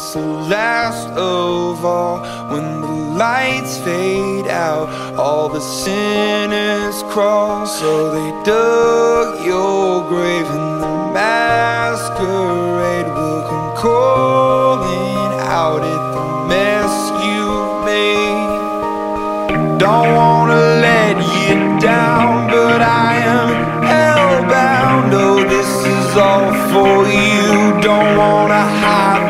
it's the last of all When the lights fade out, all the sinners crawl So they dug your grave and the masquerade will come calling out at the mess you've made don't wanna let you down, but I am hellbound. Oh, this is all for you. Don't wanna hide